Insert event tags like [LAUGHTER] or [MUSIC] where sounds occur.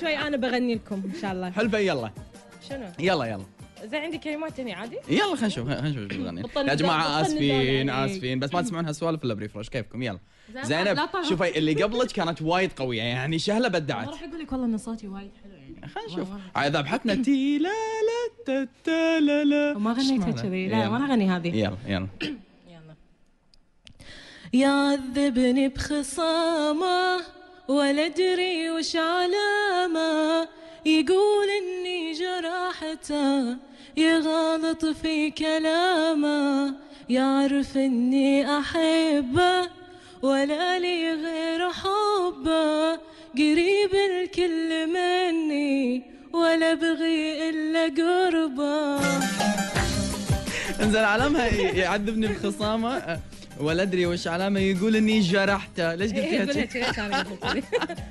شوي أنا بغني لكم إن شاء الله. حلفة يلا. شنو؟ يلا يلا. زين عندي كلمات هني عادي؟ يلا خلينا نشوف خلينا نشوف إيش بتغني يا جماعة آسفين عليك. آسفين. بس ما تسمعون هالسوالف إلا ب Refresh. كيفكم؟ يلا. زين، زينب. شوفي اللي قبلك كانت وايد قوية. يعني شهلة ما بدعت راح أقول لك والله إن صوتي وايد حلو يعني. خلينا نشوف. عاد ذبحتنا تي لا لا تا تا لا لا. وما غنيتها كذي؟ لا ما راح أغني هذه. يلا يلا. يلا. يعذبني بخصامه ولا أدري وش علامه يقول إني جرحته يغلط في كلامه يعرف إني أحبه ولا لي غير حبه. قريب الكل مني ولا بغي إلا قربه. انزين علامها يعذبني بخصامة. ولا أدري وش علامة يقول إني جرحته ليش قلت كذا. [LAUGHS]